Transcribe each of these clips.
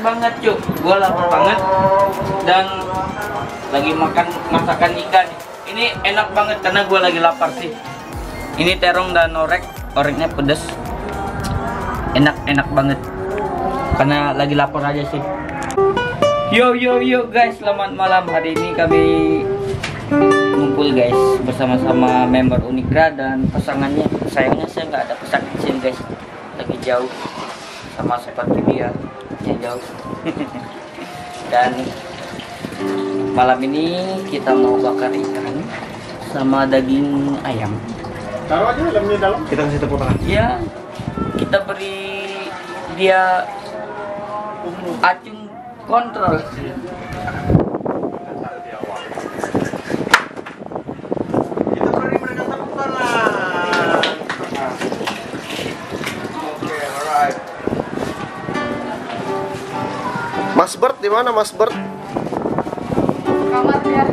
banget cuk. Gua lapar banget dan lagi makan masakan ikan. Ini enak banget karena gua lagi lapar sih. Ini terong dan orek. Oreknya pedes. Enak enak banget. Karena lagi lapar aja sih. Yo yo yo guys. Selamat malam. Hari ini kami ngumpul guys bersama-sama member Unikra dan pasangannya. Sayangnya saya nggak ada pasangan di guys. Lagi jauh sama seperti dia yang jauh. Dan malam ini kita mau bakar ikan sama daging ayam. Taruh aja dalamnya dalam. Kita kasih tepuk tangan. ya kita beri dia acung kontrol Mas Bert di mana Mas Bert? kamar ya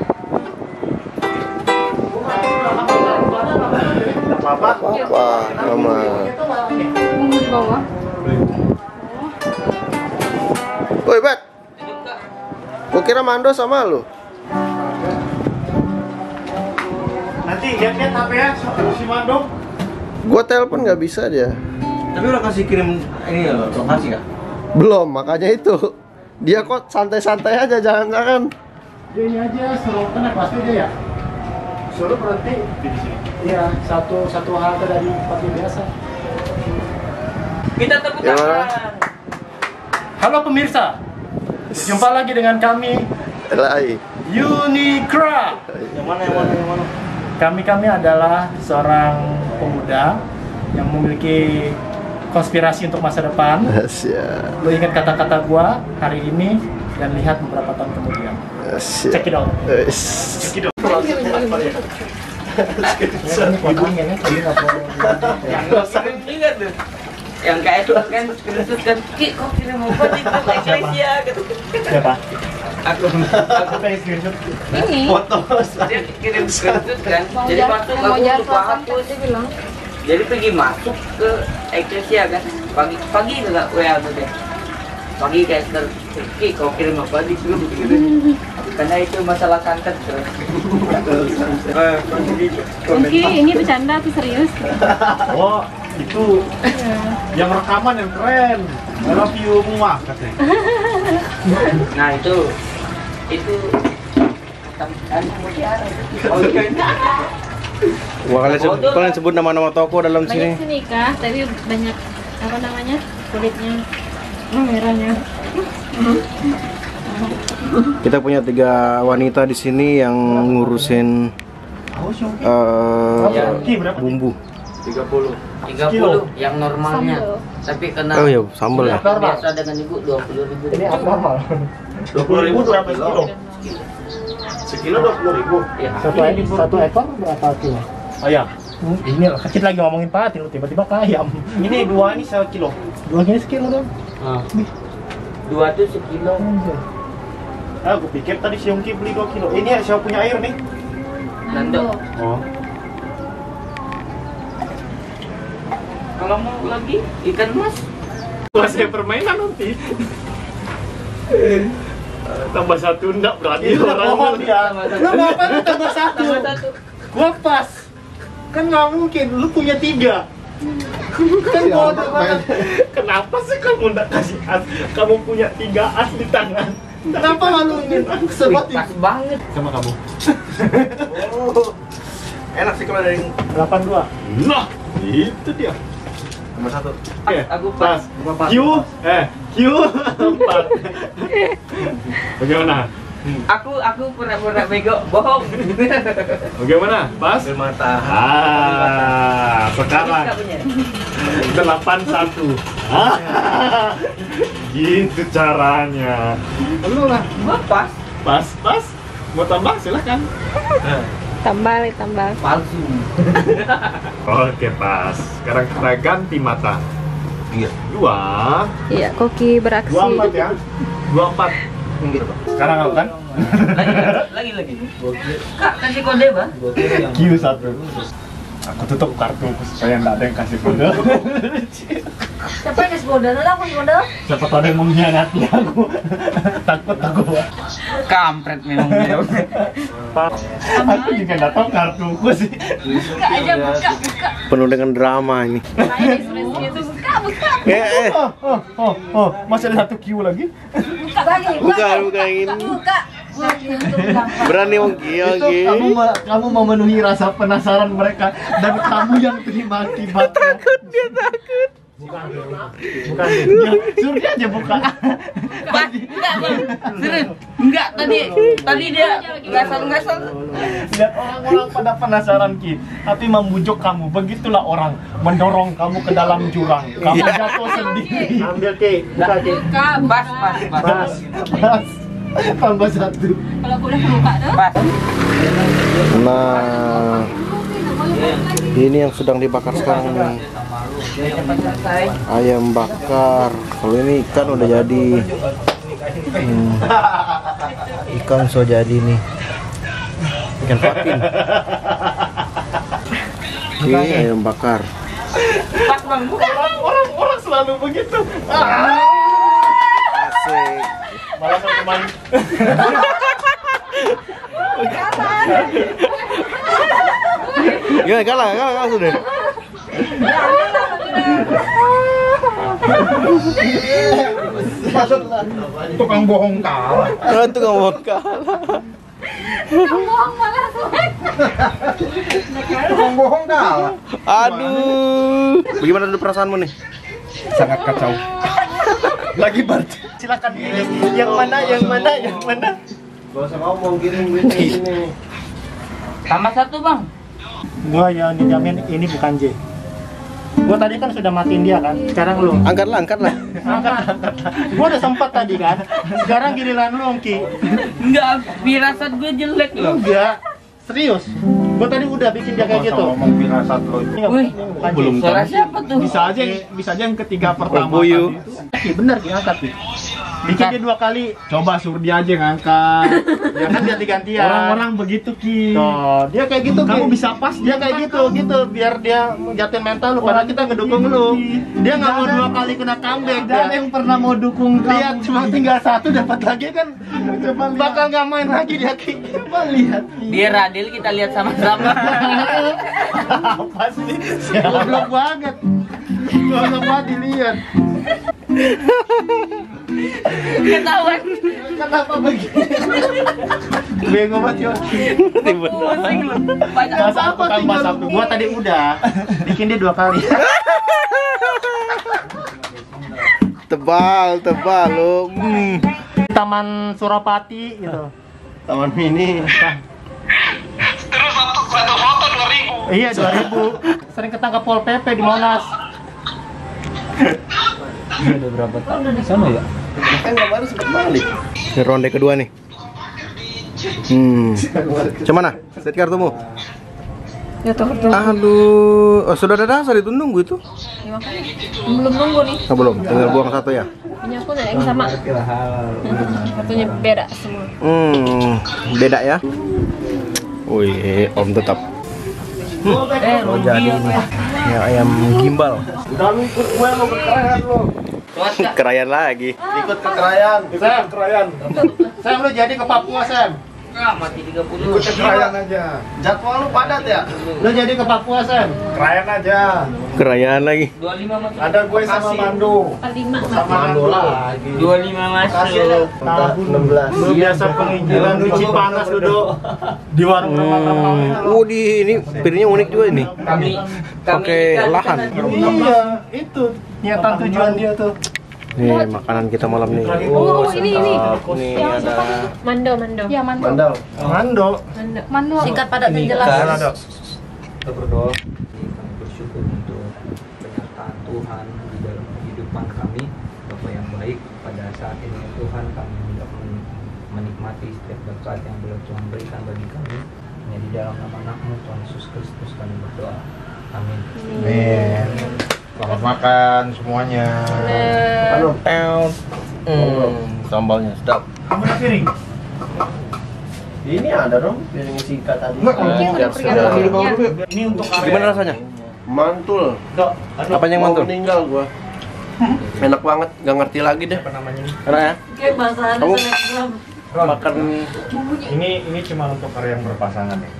Tidak apa-apa. Wah, mama. di bawah Woi, Bet. Gua kira Mando sama lu. Nanti lihat-lihat HP ya si Mando. Gua telepon nggak bisa dia. Tapi udah kasih kirim ini ya lokasi ya? Belum, makanya itu. Dia kok santai-santai aja, jangan-jangan. Dia ini aja suruh kena pasti aja ya. Suruh berhenti di sini. Iya, satu satu halte dari tempat biasa. kita tepuk Ya. tangan Halo pemirsa, jumpa lagi dengan kami Lai. Unikra. Yang mana yang mana yang mana? Kami kami adalah seorang pemuda yang memiliki konspirasi untuk masa depan. Siap. Lo ingat kata-kata gua hari ini dan lihat beberapa tahun kemudian. Siap. Check it out. Wes. Gua kirim juga tuh yang kayak itu kan screenshot kan ki kok kirim apa di grup Eklesia gitu Siapa? aku aku ini Foto. dia kirim screenshot kan jadi aku lupa hapus dia bilang jadi pergi masuk ke Eklesia kan? Pagi pagi juga WA tuh deh. Pagi kayak ter ki kau kirim apa di grup gitu karena itu masalah santet tuh Mungkin ini bercanda atau serius? Oh, itu yang rekaman yang keren. I love you semua katanya. nah itu itu oh iya Wah kalian sebut, kalian sebut nama-nama toko dalam banyak sini. sih nikah tapi banyak apa namanya kulitnya oh, merahnya Kita punya tiga wanita di sini yang ngurusin berapa? bumbu. 30. 30 yang normalnya Sambal. tapi kena Oh iya, sambal ya. biasa dengan ibu 20 ribu Ini abnormal. Dua puluh ribu berapa sekilo? Dua puluh ribu. ya Satu, satu ekor berapa kilo? Ayam. Hmm, ini lah, kita lagi ngomongin pati, lu tiba-tiba ke ayam. Ini dua ini sekilo. Dua kilo sekilo dong. Ah. dua tuh sekilo Ah, aku pikir tadi si Yongki beli 2 kilo. Ini siapa punya air nih? Nando Oh. kalau mau lagi ikan mas Kuasai permainan nanti. tambah satu enggak berarti orang dia. Lu ngapain lu tambah satu? tambah satu Gua pas. Kan nggak mungkin, lu punya tiga. kan bodoh banget. Kenapa sih kamu nggak kasih as? Kamu punya tiga as di tangan. Kenapa Wih, seperti pas banget sama kamu? Enak sih kalau dari 82. Nah, itu dia. nomor satu. Oke, aku pas. Q, eh, Q empat. Bagaimana? aku aku pura-pura bego bohong Bagaimana? Pas? mata. Ah, sekarang delapan satu. Ah, gitu caranya. Lu lah, pas pas, pas. Mau tambah silahkan. tambal tambal palsu Oke pas. Sekarang kita ganti mata. Iya. Dua, iya koki beraksi dua empat ya. Dua empat. Sekarang apa kan? lagi lagi lagi kak kasih kode bang Q satu. Aku tutup kartu supaya nggak ada yang kasih kode. Siapa yang kasih kode? Lah aku kode. Siapa tahu ada yang mengkhianati aku. Takut aku. Kampret memang dia. Aku juga nggak tahu kartuku sih. Buka aja buka buka. Penuh dengan drama ini. Saya ekspresinya buka. Eh, eh. Oh, oh, oh, oh, masih ada satu Q lagi. Buka lagi. Bukan, bukan ini. Buka. Untuk gampang. Berani Itu Ongki. kamu kamu memenuhi rasa penasaran mereka dan kamu yang terima akibatnya. Takut dia takut. Bukan, bukan. Ya, suruh dia aja buka. Pas, enggak bang, serius, enggak tadi, tadi dia ngasal-ngasal. Lihat orang-orang pada penasaran Ki, tapi membujuk kamu. Begitulah orang mendorong kamu ke dalam jurang. Kamu jatuh sendiri. Ambil Ki, buka Ki. Buka. Pas, pas, pas, Pas, pas. Tambah satu. Kalau aku udah buka tuh. pas. Nah, ini yang sedang dibakar sekarang nih. Ayam bakar. Kalau ini ikan udah jadi. Hmm. Ikan sudah jadi nih. Ikan patin. Ini ayam bakar. Pas bang, bukan. Orang-orang orang selalu begitu. Asik. Malah teman. Gimana kalah, kalah, kalah sudah. Tukang bohong kalah. Ah, itu nggak mau kalah. Tukang bohong kalah. Aduh. Bagaimana dulu perasaanmu nih? Sangat kacau. Lagi berarti. Silakan pilih. Yang mana? Yang mana? Yang mana? Tambah satu bang. Gua yang dijamin ini bukan J. Gua tadi kan sudah matiin dia kan. Sekarang lu. Angkatlah, angkatlah. Angkat, angkat. Gua udah sempat tadi kan. Sekarang giliran lu, Ki. Enggak, firasat gue jelek loh. Enggak. Serius. Gua tadi udah bikin dia kayak gitu. ngomong firasat lo. Wih, belum Suara siapa tuh? Bisa aja, bisa aja yang ketiga pertama Boyu. tadi itu. Ki, bener Ki, angkat Ki. Bikin dia dua kali. Coba suruh dia aja ngangkat. Ya kan dia digantian. Orang-orang begitu ki. Tuh, dia kayak gitu Kamu Ki. bisa pas dia kayak gitu gitu biar dia jatuhin mental lu padahal kita ngedukung lu dia nggak mau dua kali kena comeback Dan dia yang pernah mau dukung lihat kamu. cuma tinggal satu dapat lagi kan Coba lihat. bakal nggak main lagi dia Ki. Coba lihat. Biar adil kita lihat sama-sama. apa sih goblok banget goblok banget dilihat Ketahuan. kenapa begini bego banget yo lu. Banyak Masa apa tambah satu gua tadi udah bikin dia dua kali Tebal, tebal lo. Hmm. Taman Surapati gitu Taman mini. Iya 2000 Sering ketangkap Pol PP di Monas Kan kemarin sempat balik. Ini ronde kedua nih. Hmm. Cuman Set kartumu. Ya tuh tuh. Aduh, oh, sudah ada dasar itu nunggu itu. Ya, makanya belum nunggu nih. Oh, belum, tinggal buang satu ya. Ini aku ada yang sama. Satunya beda semua. Hmm, beda ya. Wih, Om tetap. Eh, Oh, rugi jadi apa nih. ya? Ya, ayam gimbal. Udah lu ikut gue mau. Tuas kak. Kerayan lagi. Ikut ke kerayan. Ikut ke kerayan. Sam lu jadi ke Papua Sam Ah, mati 30. Ikut ke kerayan aja. Jadwal lu padat ya? Lu jadi ke Papua Sam Kerayan aja. Kerayan lagi. 25 masuk. Ada gue sama Mando. Lima Sama Mando lagi. 25 masuk. Tahun 16 Lu biasa penginjilan cuci panas duduk Di warung remang-remang itu Oh, di ini piringnya unik juga ini. Kami kami Pakai lahan. Iya, itu niatan tujuan dia tuh Nih, makanan kita malam nih. Oh, ini ini. Ini ada Mando, Mando. Ya, Mando. Mandal. Mando Mando. Mando. Singkat padat dan jelas. Kita berdoa kami bersyukur untuk penyertaan Tuhan di dalam kehidupan kami Bapak yang baik pada saat ini Tuhan kami hendak men- menikmati setiap berkat yang boleh Tuhan berikan bagi kami hanya di dalam nama anakmu Tuhan Yesus Kristus kami berdoa amin Amin. Selamat makan semuanya. Hmm, sambalnya sedap. Kamu udah piring? Ini ada dong piring sika tadi. Mungkin udah pergi orangnya. Ini untuk area. Gimana rasanya? Mantul. Dok, aduh, Apanya yang Mau mantul? meninggal gua. Enak banget, gak ngerti lagi deh. apa namanya ini? Enak ya? Kayak bahasan Kamu-. Makan Ini ini cuma untuk area yang berpasangan ya.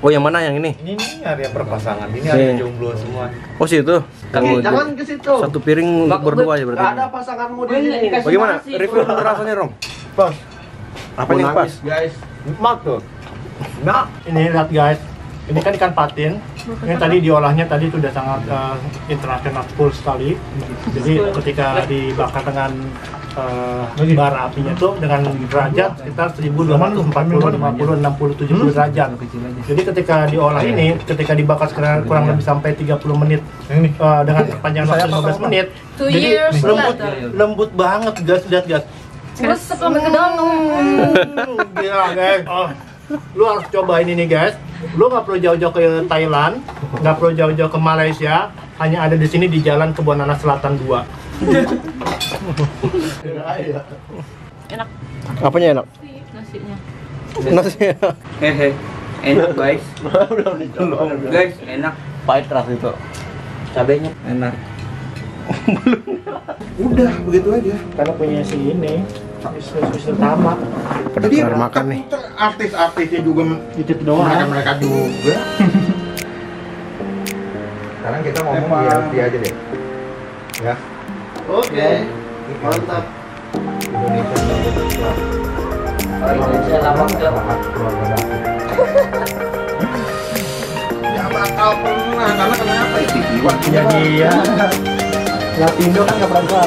Oh yang mana yang ini? Ini nih area berpasangan. Ini area jomblo semua. Oh situ. Kaki, Oh, jangan ke situ. Satu piring untuk berdua ya berarti. Gak ada pasanganmu di Gue nggak sini. dikasih Bagaimana? Review rasanya Rom. Pas. Apa yang pas? guys. Nikmat tuh. Nah, ini lihat guys. Ini kan ikan patin. Ini tadi diolahnya tadi sudah sangat eh, internasional full sekali. Jadi ketika dibakar dengan eh, bara apinya itu dengan derajat sekitar 1240, 50, 60, 70 derajat. Jadi ketika diolah ini, ketika dibakar sekitar kurang lebih sampai 30 menit eh, dengan panjang waktu 15 menit. Jadi lembut, later. lembut banget guys, lihat guys. Resep sampai ke dalam. Gila guys. Oh, lu harus coba ini nih guys. Lu nggak perlu jauh-jauh ke Thailand, nggak perlu jauh-jauh ke Malaysia, hanya ada di sini di Jalan Kebun Nanas Selatan 2. Enak Apanya enak? nasinya. Nasi. Hehe. Enak guys. guys, enak. Pahit ras itu. Cabenya enak. Udah, begitu aja. Karena punya si ini, Mr. Tama, Pada kelar makan nih. Artis-artisnya juga itu doang. mereka juga. Sekarang kita ngomong di LP aja deh. Ya. Oke. Mantap. Indonesia. Indonesia lama David. Ya bakal pernah karena kenapa itu? Ya, Latindo kan nggak pernah